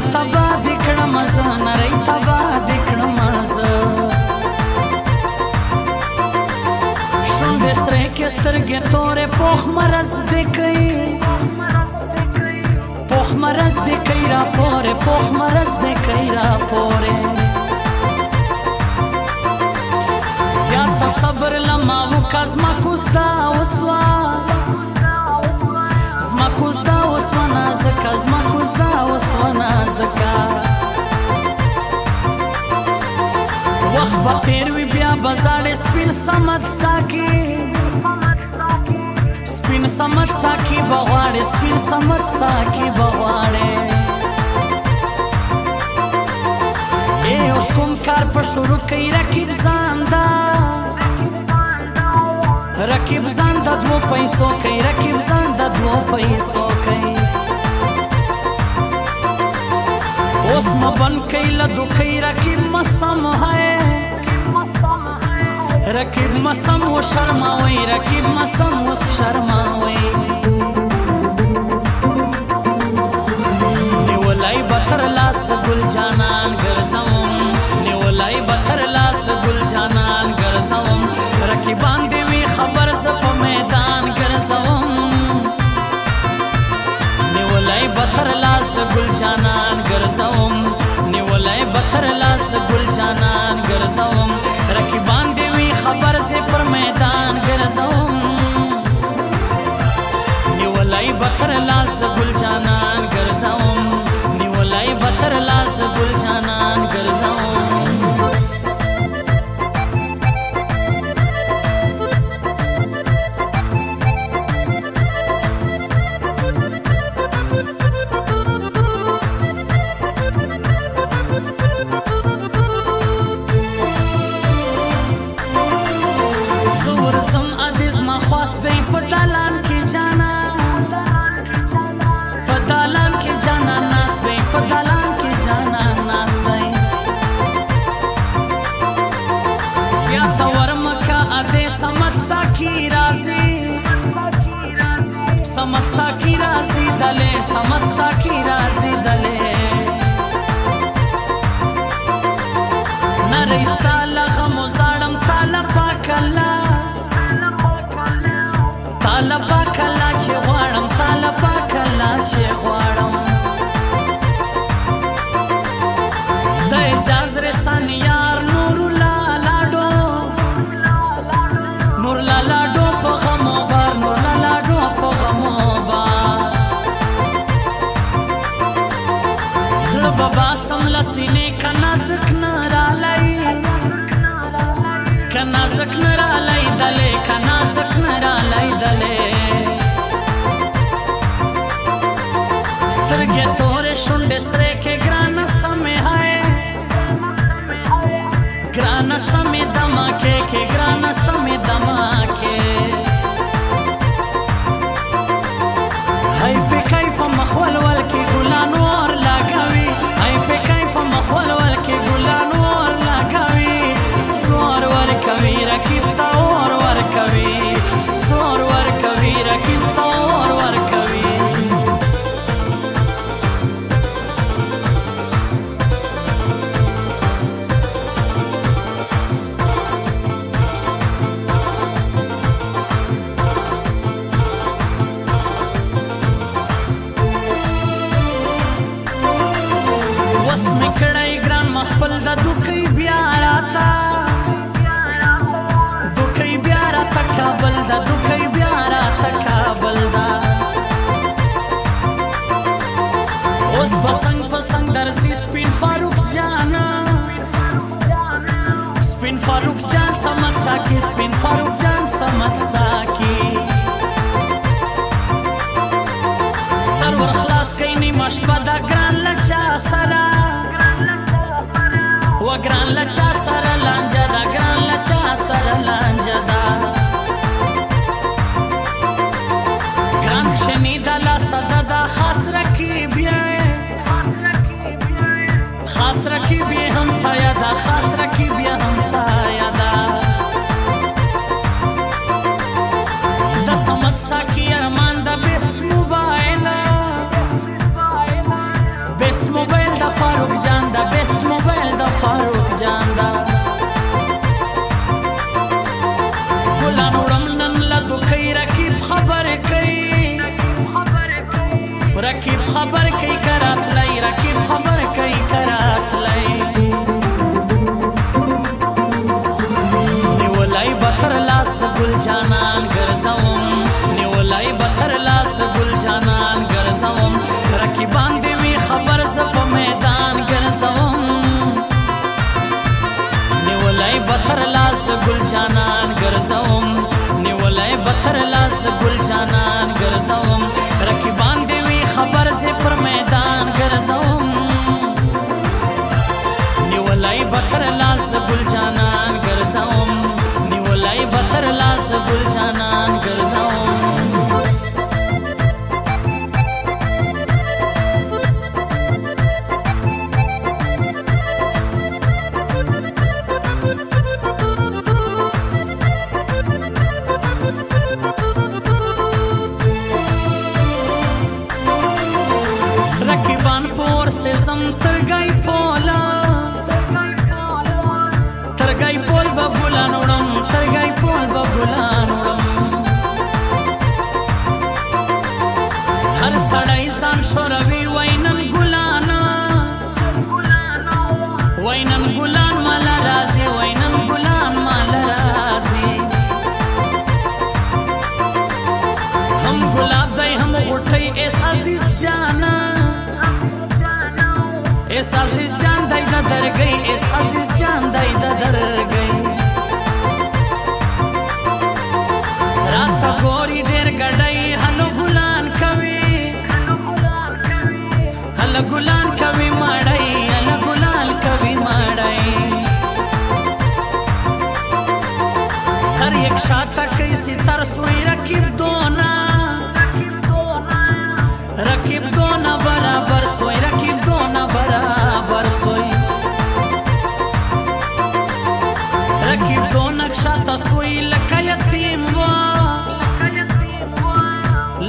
نری تبا دکړم ز نری تبا دکړم ز شوند سره کې سترګې تورې پوخ مرز دکې پوخ مرز دکې را پورې پوخ مرز دکې را پورې زیات صبر لما وکاس ما کوستا وسوا اسمانه زکا وخت په تیر وی بیا بازار سپین سمت ساکي سپین سمت ساکي بغواړې سپین سمت ساکي بغواړې اوس کوم کار په شروع کوي رقیب ځان دا رقیب ځان دا دوه پیسو کوي رقیب ځان دا دوه پیسو کوي اوس مبن کيله دوکي رقیب مسم ہے رقیب مسم و شرماوي رقیب مسم و شرماوي نیولای بتر لاس گل جانان ګرځوم نیولای بتر لاس گل جانان ګرځوم رقیبان دی وی خبر ز په میدان ګرځوم نیولای بتر لاس گل جانان ګل جانان ګرځاو د سمت ساکي رازي دلې نری ستاله غمو زړم تاله پاکلا تاله پاکلا تاله پسنگ پسنگ درزی سپین فاروق جانا سپین فاروق جان سمت ساکی سپین فاروق جان سمت ساکی سرور خلاص کئی نیمش پدا گران لچا سرا و گران لچا سرا لانجا دا ګرځوم نیولای بتر لاس ګل جانان ګرځوم رقیبان دی وی خبر سه پر میدان ګرځوم نیولای بتر لاس ګل جانان ګرځوم نیولای بتر لاس ګل جانان say something एहसास जान दई दर गई एहसास जान दई दर गई کښته سوی لکه یتیم و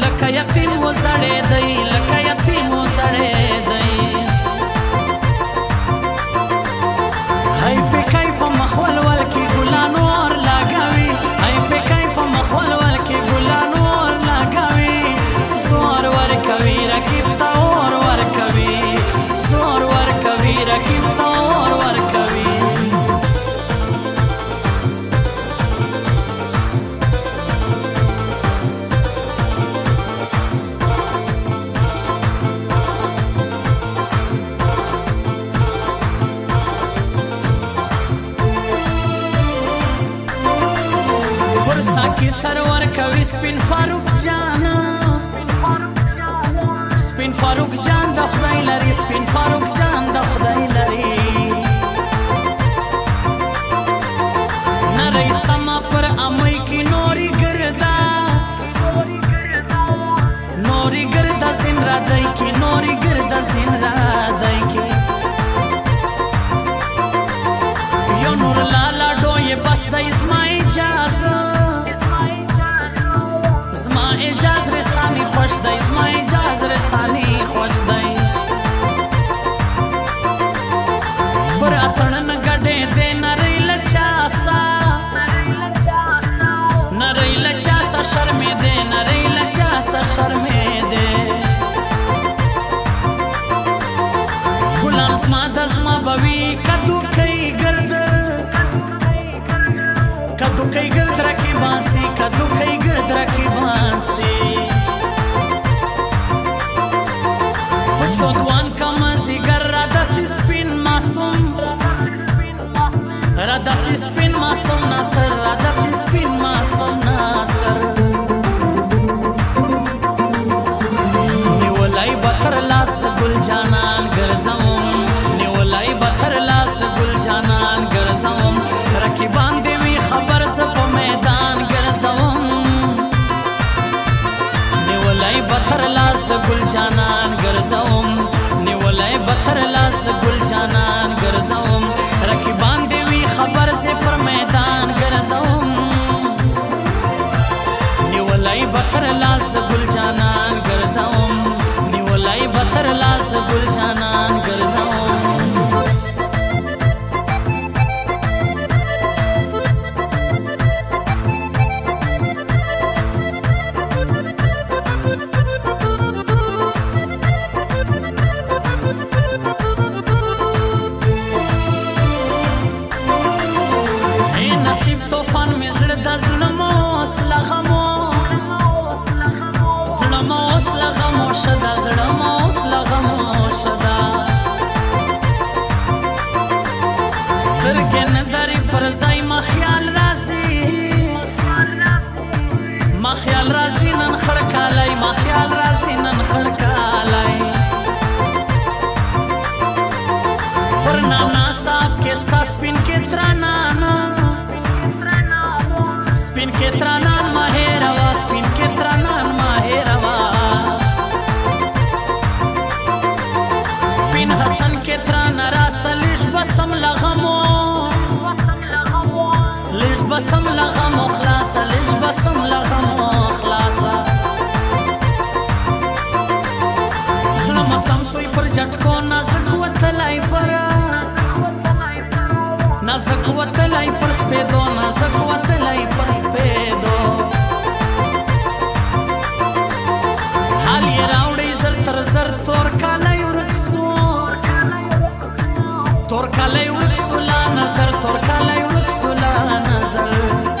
لکه یتیم و زړېدی لکه یتیم و زړېدی کې سرور کوي سپین فاروق جانا سپین فاروق جان د خدای لري سپین فاروق جان د خدای لري نری سما پر امي کې نوري ګردا نوري ګردا سین را دای کې نوري ګردا سین را دای کې یو نور لالا ډوې بس د اسماعیل جاسو they smile. ماسوم ناصر را داسې سپین ماسوم ناصر نیولای بتر لاس ګل جانان ګرځوم نیولای بتر لاس ګل جانان ګرځوم رکیبان دی وی خبر ز په میدان ګرځوم نیولای بتر لاس ګل جانان ګرځوم نیولای بتر لاس ګل جانان ګرځوم رکیبان دی खबर से पर मैदान कर निवलाई बतर लास गुल जाना गरजूं निवलाई बतर लास गुल जाना تور کلی ورک سولا نظر تور کلی ورک سولا نظر